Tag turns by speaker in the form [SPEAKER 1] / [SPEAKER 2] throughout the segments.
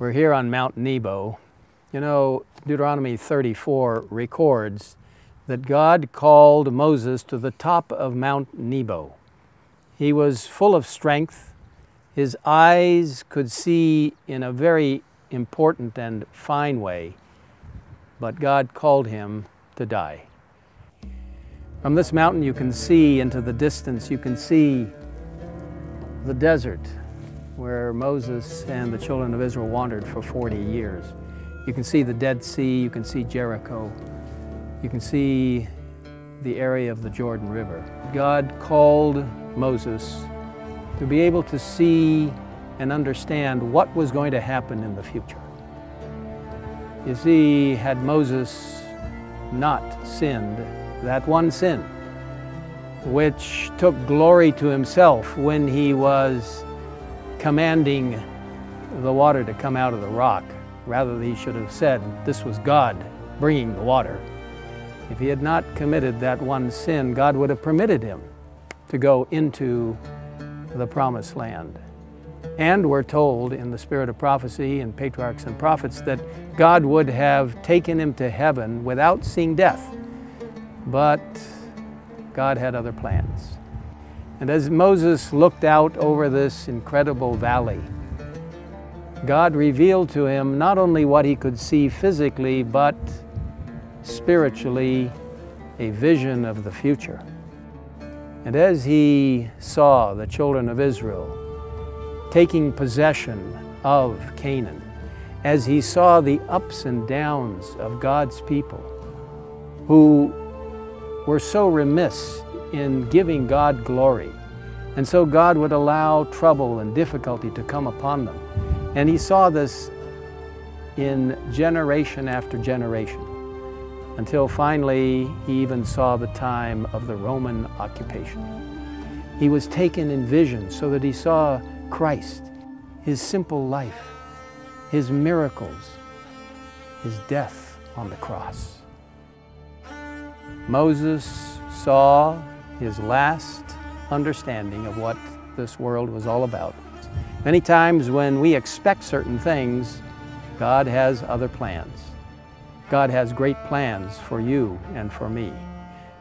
[SPEAKER 1] We're here on Mount Nebo. You know, Deuteronomy 34 records that God called Moses to the top of Mount Nebo. He was full of strength. His eyes could see in a very important and fine way, but God called him to die. From this mountain, you can see into the distance, you can see the desert where Moses and the children of Israel wandered for 40 years. You can see the Dead Sea, you can see Jericho, you can see the area of the Jordan River. God called Moses to be able to see and understand what was going to happen in the future. You see, had Moses not sinned, that one sin, which took glory to himself when he was commanding the water to come out of the rock. Rather, he should have said this was God bringing the water. If he had not committed that one sin, God would have permitted him to go into the promised land. And we're told in the spirit of prophecy and patriarchs and prophets that God would have taken him to heaven without seeing death. But God had other plans. And as Moses looked out over this incredible valley, God revealed to him not only what he could see physically, but spiritually a vision of the future. And as he saw the children of Israel taking possession of Canaan, as he saw the ups and downs of God's people who were so remiss in giving God glory. And so God would allow trouble and difficulty to come upon them. And he saw this in generation after generation until finally he even saw the time of the Roman occupation. He was taken in vision so that he saw Christ, his simple life, his miracles, his death on the cross. Moses saw his last understanding of what this world was all about. Many times when we expect certain things, God has other plans. God has great plans for you and for me.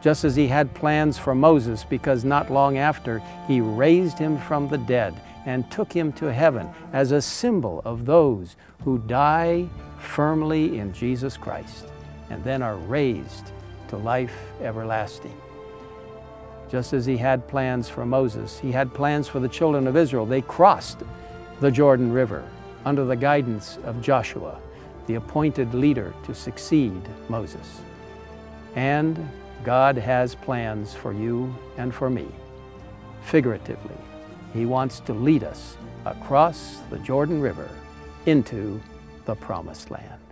[SPEAKER 1] Just as he had plans for Moses because not long after he raised him from the dead and took him to heaven as a symbol of those who die firmly in Jesus Christ and then are raised to life everlasting. Just as he had plans for Moses, he had plans for the children of Israel. They crossed the Jordan River under the guidance of Joshua, the appointed leader to succeed Moses. And God has plans for you and for me. Figuratively, he wants to lead us across the Jordan River into the Promised Land.